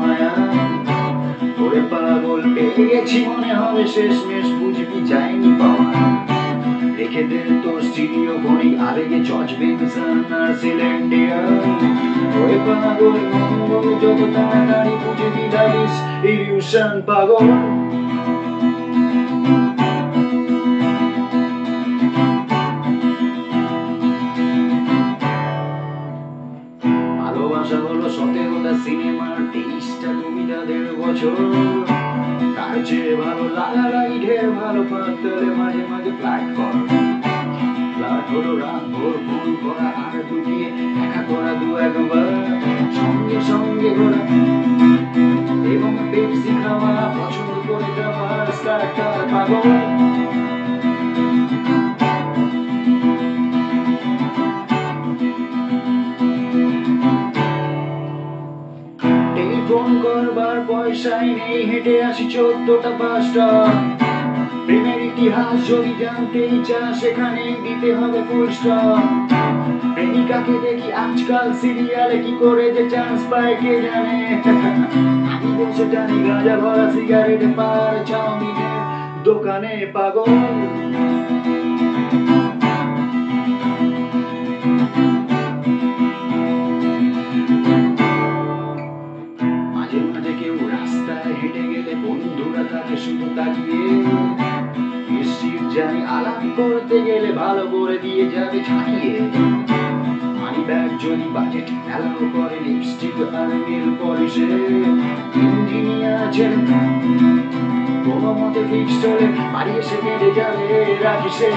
মায়া। ওরে পাগল পেয়ে গেছি মনে হবে বুঝবি যায়নি পাওয়া। রেখে দে তোর স্টিরিও ঘড়ি আবেগে যত তাড়াতাড়ি লাগিস ইলিউশন পাগল। ভালোবাসা হলো সতেরোটা সিনেমার তেইশটা কবিতা দেড় বছর। তার চেয়ে ভালো লাগালাগি ঢের ভালো পাত্তারে মাঝে মাঝে ফ্ল্যাট কর। ফ্ল্যাট হলো রাত ভোর ফোন করা, আর দুটিয়ে দেখা করা দু একবার। সঙ্গে সঙ্গে ঘোরা। এবং পেপসি খাওয়া, পছন্দ করে যাওয়া স্টার্টার পাগল। টেলিফোন করবার পয়সাই নেই, হেঁটে আসি চোদ্দটা পাঁচটা। প্রেমের ইতিহাস যদি জানতেই চা সেখানে দিতে হবে স্টপ প্রেমিকাকে দেখি আজকাল সিরিয়ালে কি করে যে চান্স পায় কে জানে? আমি বসে জানি, গাঁজা ভরা সিগারেট পার চাউমিনের দোকানে পাগল বন্ধুরা তাকে শুধু তাকিয়ে নিশ্চিত জানি আলাপ করতে গেলে ভালো করে দিয়ে যাবে ছাড়িয়ে। মানি ব্যাগ যদি বাজেট অ্যালাউ করে লিপস্টিক আর নীল পলিশে ইঞ্জিনিয়ার ছেলে কোনো মতে ফিক্সড হলে বাড়ি এসে কেটে যাবে রাখি সে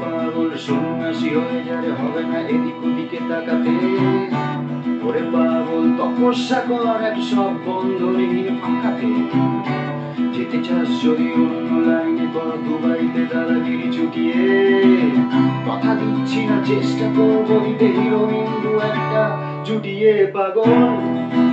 পাগল সন্ন্যাসী হয়ে যারে হবে না এদিক ওদিকে তাকাতে। ওরে পাগল তপস্যা কর এক সব বন্ধনীহীন ফাঁকাতে। যেতে চাস যদি অন্য লাইনে কর দুবাইতে দাদাগিরি চুকিয়ে। কথা দিচ্ছি না, চেষ্টা করব দিতে। হিরোইন দু একটা জুটিয়ে পাগল।